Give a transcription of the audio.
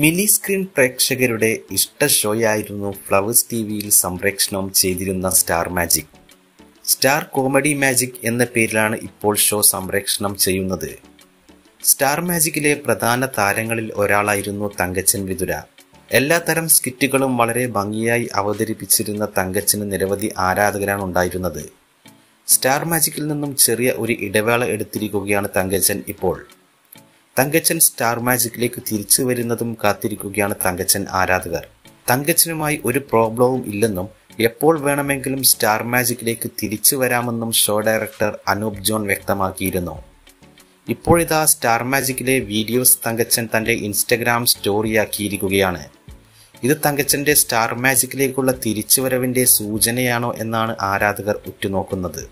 Mini screen പ്രേക്ഷകരുടെ ഇഷ്ട ഷോയായിരുന്നു flowers T വിയിൽ സംപ്രേക്ഷണം ചെയ്തിരുന്ന star magic. Star comedy magic എന്ന പേരിലാണ് ഇപ്പോൾ ഷോ സംപ്രേക്ഷണം ചെയ്യുന്നത്. സ്റ്റാർ മാജിക്കിലെ പ്രധാന താരങ്ങളിൽ ഒരാളായിരുന്നു തങ്കച്ചൻ വിതുര എല്ലാത്തരം സ്കിറ്റുകളും വളരെ ഭംഗിയായി അവതരിപ്പിച്ചിരുന്ന തങ്കച്ചന് നിരവധി ആരാധകരാണ് ഉണ്ടായിരുന്നത്. സ്റ്റാർ മാജിക്കിൽ നിന്നും ചെറിയ ഒരു ഇടവേള എടുത്തിരിക്കുകയാണ് തങ്കച്ചൻ ഇപ്പോൾ. തങ്കച്ചൻ സ്റ്റാർ മാജിക്കിലേക്ക് തിരിച്ചു വരുന്നതും കാത്തിരിക്കുകയാണ് തങ്കച്ചൻ ആരാധകർ. തങ്കച്ചനുമായി ഒരു പ്രോബ്ലവും ഇല്ലെന്നും എപ്പോൾ വേണമെങ്കിലും സ്റ്റാർ മാജിക്കിലേക്ക് തിരിച്ചു വരാമെന്നും ഷോ ഡയറക്ടർ അനൂപ് ജോൺ വ്യക്തമാക്കിയിരുന്നു. ഇപ്പോഴിതാ സ്റ്റാർ മാജിക്കിലെ വീഡിയോസ് തങ്കച്ചൻ തന്റെ ഇൻസ്റ്റഗ്രാം സ്റ്റോറിയാക്കിയിരിക്കുകയാണ്. ഇത് തങ്കച്ചന്റെ സ്റ്റാർ മാജിക്കിലേക്കുള്ള തിരിച്ചുവരവിന്റെ സൂചനയാണോ എന്നാണ് ആരാധകർ ഉറ്റുനോക്കുന്നത്.